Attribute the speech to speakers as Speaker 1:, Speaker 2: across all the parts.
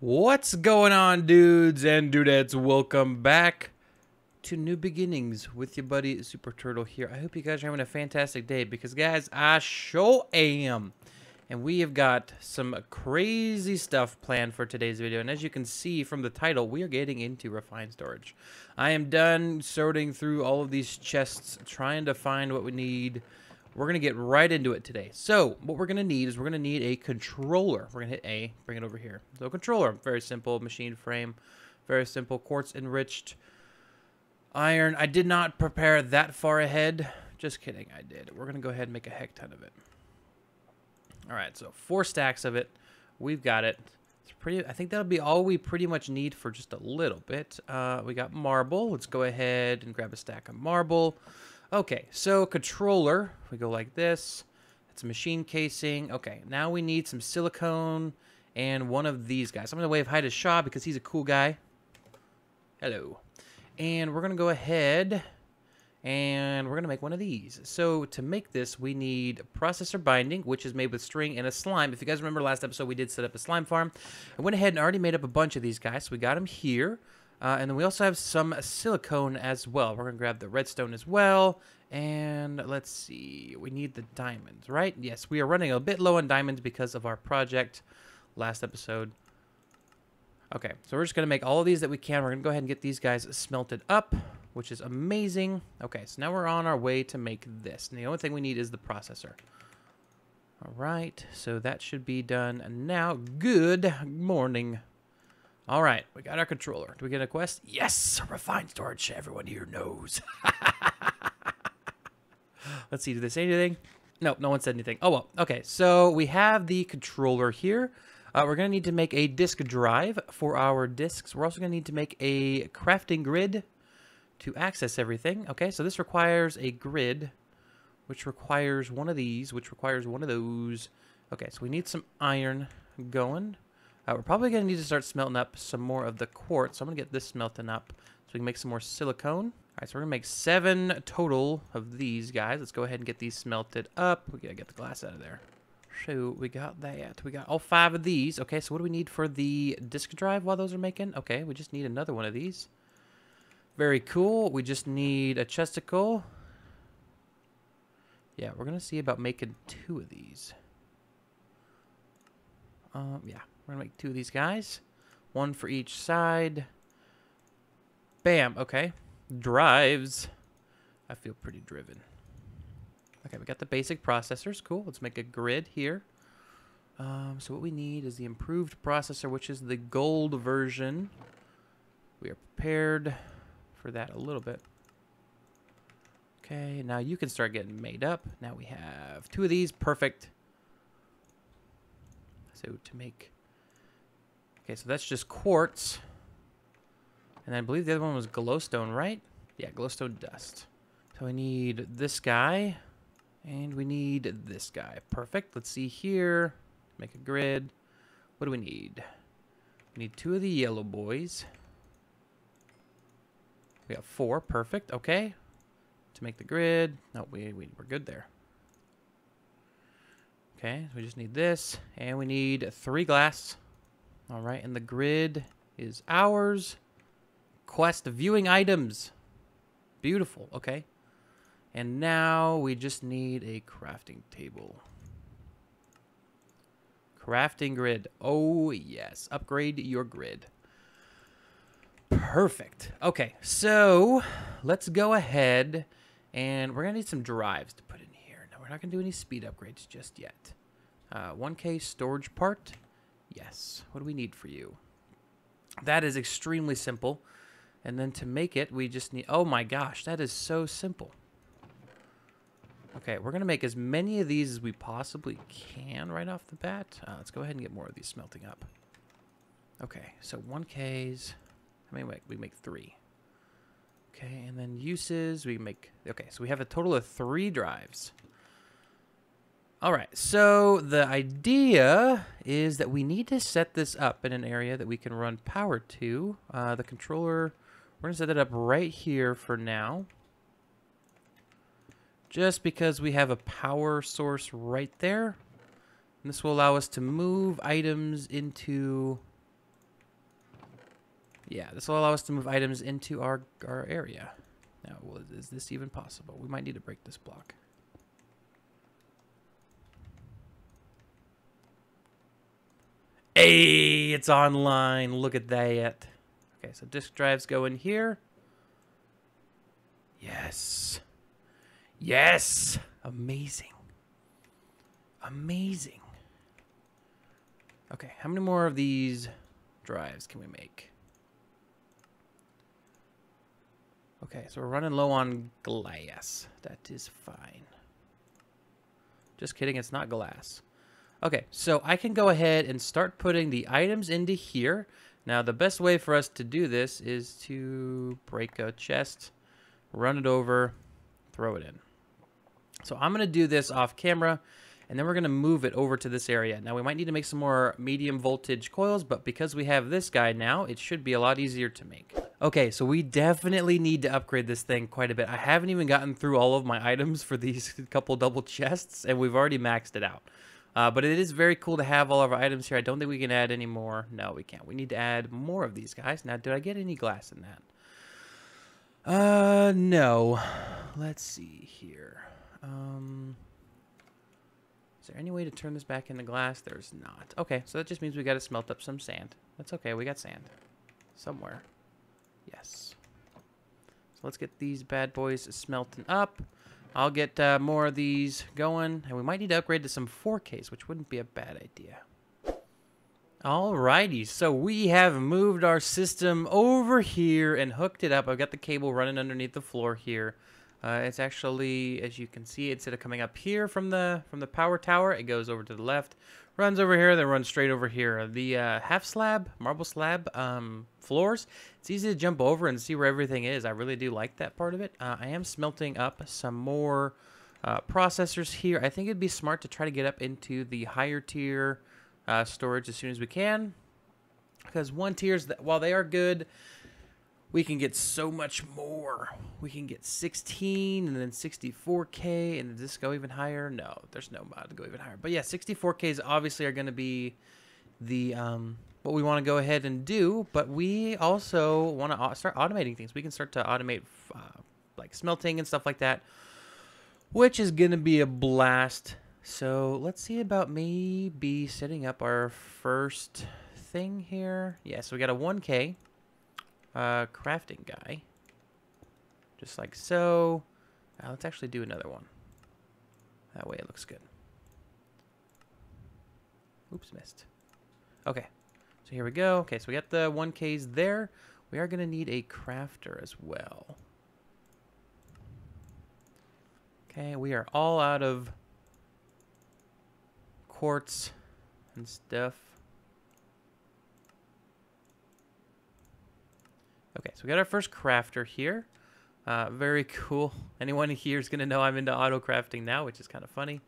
Speaker 1: What's going on, dudes and dudettes? Welcome back to New Beginnings with your buddy Super Turtle here. I hope you guys are having a fantastic day because, guys, I sure am. And we have got some crazy stuff planned for today's video. And as you can see from the title, we are getting into refined storage. I am done sorting through all of these chests, trying to find what we need we're going to get right into it today. So what we're going to need is we're going to need a controller. We're going to hit A, bring it over here. So controller, very simple, machine frame, very simple, quartz enriched iron. I did not prepare that far ahead. Just kidding, I did. We're going to go ahead and make a heck ton of it. All right, so four stacks of it. We've got it. It's pretty. I think that'll be all we pretty much need for just a little bit. Uh, we got marble. Let's go ahead and grab a stack of marble. Okay, so controller, we go like this. It's a machine casing. Okay, now we need some silicone and one of these guys. I'm going to wave hi to Shaw because he's a cool guy. Hello. And we're going to go ahead and we're going to make one of these. So to make this, we need processor binding, which is made with string and a slime. If you guys remember last episode, we did set up a slime farm. I went ahead and already made up a bunch of these guys. So we got them here. Uh, and then we also have some silicone as well. We're going to grab the redstone as well. And let's see. We need the diamonds, right? Yes, we are running a bit low on diamonds because of our project last episode. Okay, so we're just going to make all of these that we can. We're going to go ahead and get these guys smelted up, which is amazing. Okay, so now we're on our way to make this. And the only thing we need is the processor. All right, so that should be done And now. Good morning. All right, we got our controller. Do we get a quest? Yes, refined storage. Everyone here knows. Let's see, did they say anything? Nope, no one said anything. Oh, well, okay. So we have the controller here. Uh, we're going to need to make a disk drive for our disks. We're also going to need to make a crafting grid to access everything. Okay, so this requires a grid, which requires one of these, which requires one of those. Okay, so we need some iron going. Uh, we're probably going to need to start smelting up some more of the quartz. So I'm going to get this smelting up so we can make some more silicone. All right, so we're going to make seven total of these guys. Let's go ahead and get these smelted up. We got to get the glass out of there. So we got that. We got all five of these. Okay, so what do we need for the disk drive while those are making? Okay, we just need another one of these. Very cool. We just need a chesticle. Yeah, we're going to see about making two of these. Um, yeah, we're going to make two of these guys. One for each side. Bam. Okay. Drives. I feel pretty driven. Okay, we got the basic processors. Cool. Let's make a grid here. Um, so what we need is the improved processor, which is the gold version. We are prepared for that a little bit. Okay, now you can start getting made up. Now we have two of these. Perfect. So to make Okay, so that's just quartz. And I believe the other one was glowstone, right? Yeah, glowstone dust. So we need this guy. And we need this guy. Perfect. Let's see here. Make a grid. What do we need? We need two of the yellow boys. We got four. Perfect. Okay. To make the grid. No, we, we, we're good there. Okay, so we just need this. And we need three glass. All right, and the grid is ours. Quest viewing items. Beautiful, okay. And now we just need a crafting table. Crafting grid. Oh, yes. Upgrade your grid. Perfect. Okay, so let's go ahead and we're going to need some drives to put in here. Now, we're not going to do any speed upgrades just yet. Uh, 1K storage part. Yes. What do we need for you? That is extremely simple. And then to make it, we just need... Oh my gosh, that is so simple. Okay, we're going to make as many of these as we possibly can right off the bat. Uh, let's go ahead and get more of these smelting up. Okay, so 1Ks. I mean, we make three. Okay, and then uses, we make... Okay, so we have a total of three drives. All right, so the idea is that we need to set this up in an area that we can run power to. Uh, the controller, we're going to set it up right here for now. Just because we have a power source right there. And this will allow us to move items into Yeah, this will allow us to move items into our, our area. Now, is this even possible? We might need to break this block. Hey, it's online. Look at that. Okay, so disk drives go in here. Yes. Yes. Amazing. Amazing. Okay, how many more of these drives can we make? Okay, so we're running low on glass. That is fine. Just kidding, it's not glass. Okay, so I can go ahead and start putting the items into here. Now, the best way for us to do this is to break a chest, run it over, throw it in. So I'm going to do this off camera and then we're going to move it over to this area. Now we might need to make some more medium voltage coils, but because we have this guy now, it should be a lot easier to make. Okay, so we definitely need to upgrade this thing quite a bit. I haven't even gotten through all of my items for these couple double chests, and we've already maxed it out. Uh, but it is very cool to have all of our items here. I don't think we can add any more. No, we can't. We need to add more of these guys. Now, did I get any glass in that? Uh, no. Let's see here. Um... Is there any way to turn this back into glass? There's not. Okay, so that just means we got to smelt up some sand. That's okay, we got sand. Somewhere. Yes. So let's get these bad boys smelting up. I'll get uh, more of these going. And we might need to upgrade to some 4Ks, which wouldn't be a bad idea. Alrighty, so we have moved our system over here and hooked it up. I've got the cable running underneath the floor here. Uh, it's actually, as you can see, instead of coming up here from the from the power tower, it goes over to the left, runs over here, then runs straight over here. The uh, half slab, marble slab um, floors, it's easy to jump over and see where everything is. I really do like that part of it. Uh, I am smelting up some more uh, processors here. I think it'd be smart to try to get up into the higher tier uh, storage as soon as we can. Because one tiers, while they are good, we can get so much more. We can get 16 and then 64K and does this go even higher? No, there's no mod to go even higher. But yeah, 64Ks obviously are going to be the um, what we want to go ahead and do. But we also want to start automating things. We can start to automate uh, like smelting and stuff like that, which is going to be a blast. So let's see about maybe setting up our first thing here. Yeah, so we got a 1K uh, crafting guy. Just like so. Uh, let's actually do another one. That way it looks good. Oops, missed. Okay, so here we go. Okay, so we got the 1Ks there. We are going to need a crafter as well. Okay, we are all out of quartz and stuff. Okay, so we got our first crafter here. Uh, very cool. Anyone here is going to know I'm into auto crafting now, which is kind of funny.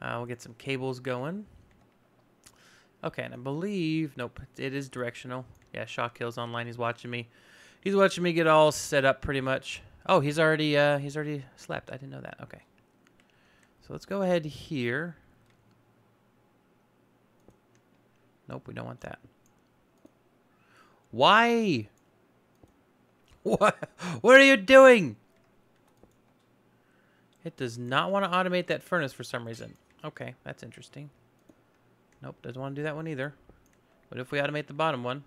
Speaker 1: Uh, we'll get some cables going. Okay, and I believe, nope, it is directional. Yeah, Shock Kills online. He's watching me. He's watching me get all set up pretty much. Oh, he's already, uh, he's already slept. I didn't know that. Okay. So let's go ahead here. Nope, we don't want that. Why? What? What are you doing? It does not want to automate that furnace for some reason. Okay, that's interesting. Nope, doesn't want to do that one either. What if we automate the bottom one?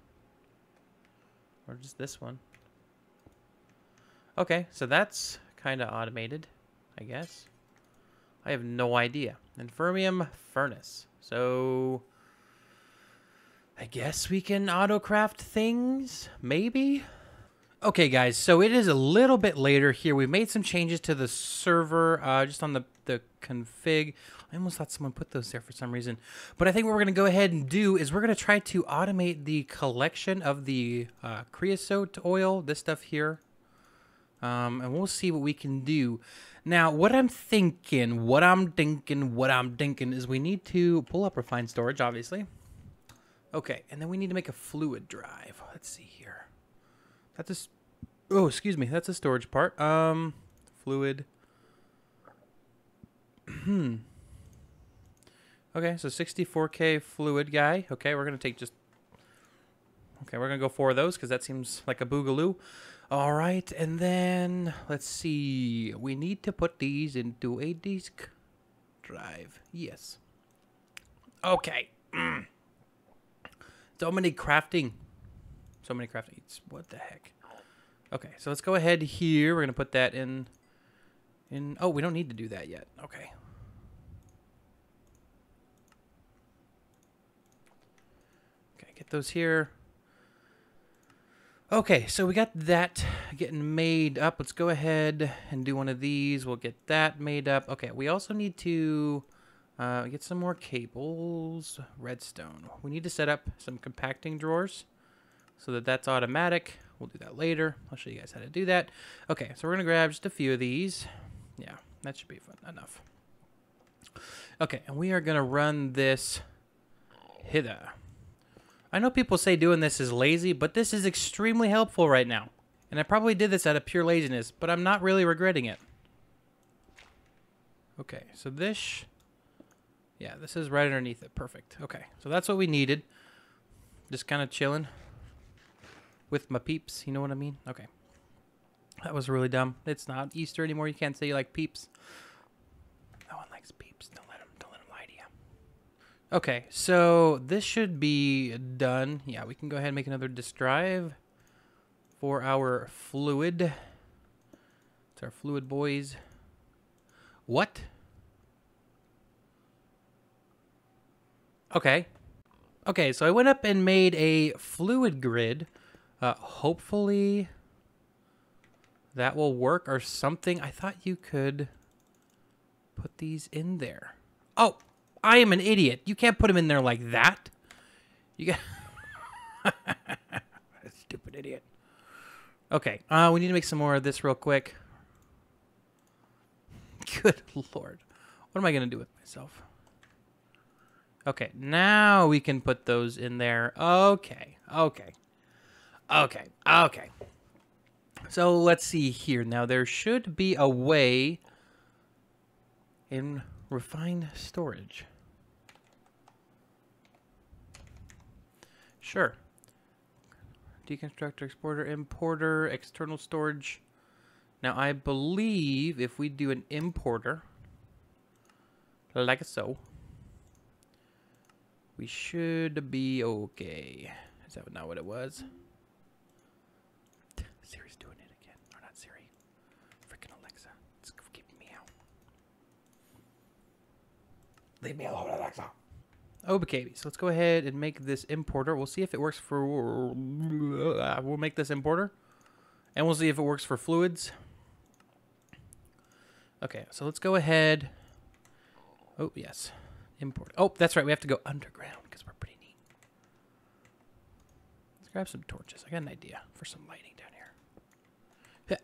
Speaker 1: Or just this one? Okay, so that's kind of automated, I guess. I have no idea. Inferium furnace. So, I guess we can auto-craft things? Maybe? Okay, guys, so it is a little bit later here. We've made some changes to the server, uh, just on the, the config. I almost thought someone put those there for some reason. But I think what we're going to go ahead and do is we're going to try to automate the collection of the uh, creosote oil, this stuff here. Um, and we'll see what we can do. Now, what I'm thinking, what I'm thinking, what I'm thinking is we need to pull up refined storage, obviously. Okay, and then we need to make a fluid drive. Let's see here. That's a, oh, excuse me. That's a storage part. Um, fluid. Hmm. Okay, so 64K fluid guy. Okay, we're going to take just Okay, we're gonna go four of those because that seems like a boogaloo. All right, and then let's see. We need to put these into a disk drive. Yes. Okay. Mm. So many crafting. So many crafting. eats. what the heck? Okay, so let's go ahead here. We're gonna put that in. In oh, we don't need to do that yet. Okay. Okay, get those here. Okay, so we got that getting made up. Let's go ahead and do one of these. We'll get that made up. Okay, we also need to uh, get some more cables. Redstone. We need to set up some compacting drawers so that that's automatic. We'll do that later. I'll show you guys how to do that. Okay, so we're going to grab just a few of these. Yeah, that should be fun enough. Okay, and we are going to run this hither. I know people say doing this is lazy, but this is extremely helpful right now. And I probably did this out of pure laziness, but I'm not really regretting it. Okay, so this... Yeah, this is right underneath it. Perfect. Okay, so that's what we needed. Just kind of chilling with my peeps. You know what I mean? Okay. That was really dumb. It's not Easter anymore. You can't say you like peeps. No one likes peeps. Don't let them, don't let them lie to you. Okay, so this should be done. Yeah, we can go ahead and make another disk drive for our fluid. It's our fluid boys. What? Okay. Okay, so I went up and made a fluid grid. Uh, hopefully that will work or something. I thought you could put these in there. Oh, I am an idiot. You can't put them in there like that. You got stupid idiot. Okay, uh, we need to make some more of this real quick. Good lord. What am I going to do with myself? Okay, now we can put those in there. Okay, okay. Okay, okay. So let's see here. Now there should be a way in refined storage. Sure. Deconstructor, exporter, importer, external storage. Now I believe if we do an importer, like so, we should be okay. Is that not what it was? Siri's doing it again. Or not Siri. Freaking Alexa. It's keeping me out. Leave me alone, Alexa. Oh, okay, so let's go ahead and make this importer. We'll see if it works for... We'll make this importer. And we'll see if it works for fluids. Okay, so let's go ahead. Oh, yes. Import. Oh, that's right. We have to go underground because we're pretty neat. Let's grab some torches. I got an idea for some lighting down here. Yeah.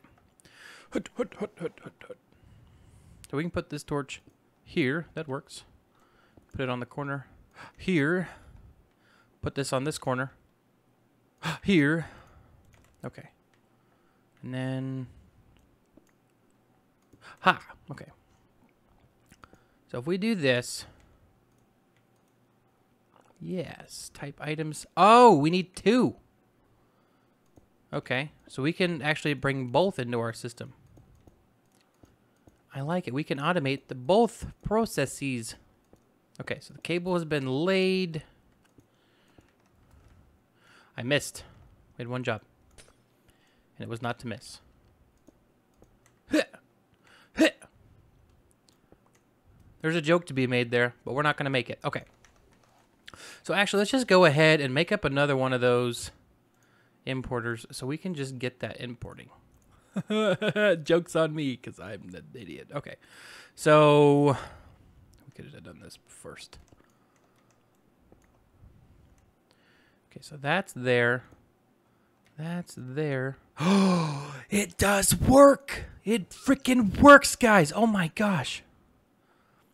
Speaker 1: hut, hut, hut, hut, hut. So we can put this torch here. That works. Put it on the corner here. Put this on this corner. Here. Okay. And then... Ha! Okay. So if we do this... Yes. Type items. Oh, we need two. Okay. So we can actually bring both into our system. I like it. We can automate the both processes. Okay, so the cable has been laid. I missed. We had one job. And it was not to miss. There's a joke to be made there, but we're not going to make it. Okay. So actually, let's just go ahead and make up another one of those importers so we can just get that importing. Joke's on me because I'm the idiot. Okay. So could have done this first. Okay, so that's there. That's there. Oh, it does work. It freaking works, guys. Oh my gosh.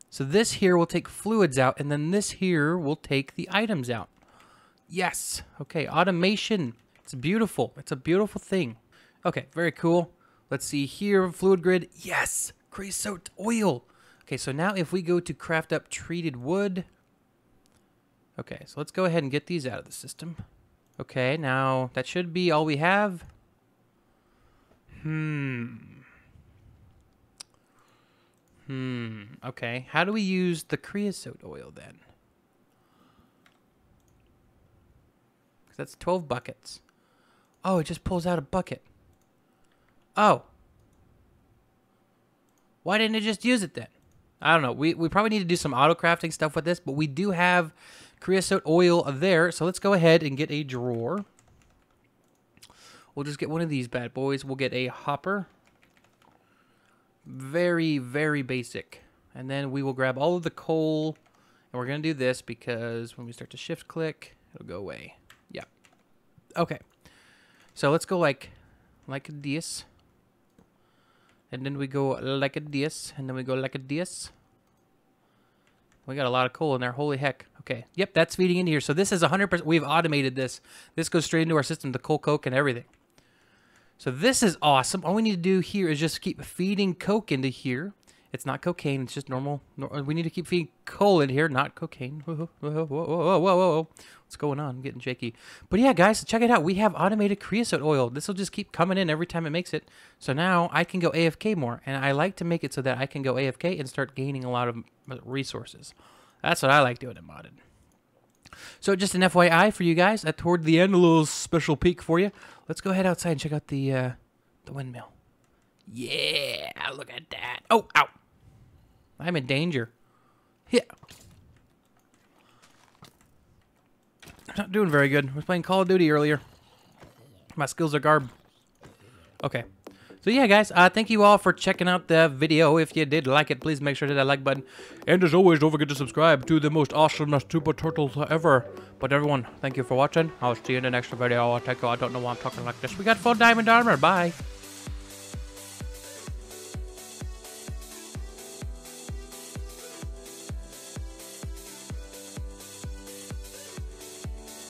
Speaker 1: So this here will take fluids out, and then this here will take the items out. Yes. Okay, automation. It's beautiful. It's a beautiful thing. Okay, very cool. Let's see here, fluid grid. Yes, creosote oil. Okay, so now if we go to craft up treated wood. Okay, so let's go ahead and get these out of the system. Okay, now that should be all we have. Hmm. Hmm. Okay. How do we use the creosote oil then? 'Cause that's 12 buckets. Oh, it just pulls out a bucket. Oh. Why didn't it just use it then? I don't know. We, we probably need to do some auto crafting stuff with this, but we do have creosote oil there. So let's go ahead and get a drawer. We'll just get one of these bad boys. We'll get a hopper. Very, very basic. And then we will grab all of the coal. And we're going to do this because when we start to shift click, it'll go away. Yeah. Okay. So let's go like, like this. And then we go like a this. And then we go like a this. We got a lot of coal in there. Holy heck. Okay. Yep, that's feeding into here. So this is 100%. We've automated this. This goes straight into our system, the coal coke and everything. So this is awesome. All we need to do here is just keep feeding coke into here. It's not cocaine. It's just normal. We need to keep feeding coal in here, not cocaine. Whoa, whoa, whoa, whoa, whoa, whoa. What's going on? I'm getting shaky. But yeah, guys, check it out. We have automated creosote oil. This will just keep coming in every time it makes it. So now I can go AFK more. And I like to make it so that I can go AFK and start gaining a lot of resources. That's what I like doing in modded. So just an FYI for you guys, at toward the end, a little special peek for you. Let's go head outside and check out the uh, the windmill. Yeah, look at that. Oh, ow. I'm in danger. Yeah. I'm not doing very good. I was playing Call of Duty earlier. My skills are garb. Okay. So yeah, guys, uh, thank you all for checking out the video. If you did like it, please make sure to hit that like button. And as always, don't forget to subscribe to the most awesomest Super Turtles ever. But everyone, thank you for watching. I'll see you in the next video. I'll take I don't know why I'm talking like this. We got full diamond armor. Bye.